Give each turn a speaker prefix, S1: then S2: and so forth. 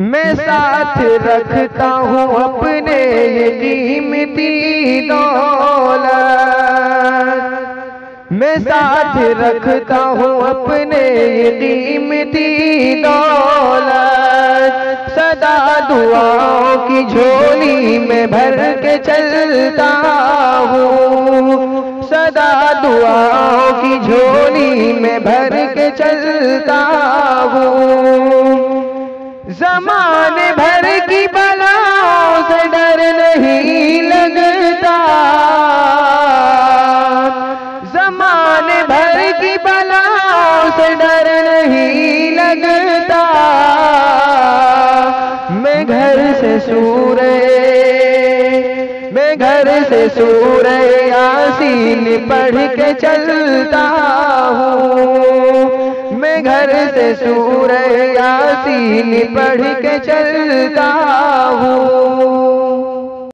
S1: मैं साथ रखता हूँ अपने ये कीमती दौलत। मैं साथ रखता हूँ अपने ये कीमती दौलत। सदा दुआओं की झोली में भर के चलता हूँ। सदा दुआओं की झोली में भर के चलता हूँ। जमाने भर की बलाओं से डर नहीं लगता। जमाने भर की बलाओं से डर नहीं लगता। मैं घर से सूरे, मैं घर से सूरे यासीन पढ़ के मैं घर से सूर यासीन पढ़ के चलता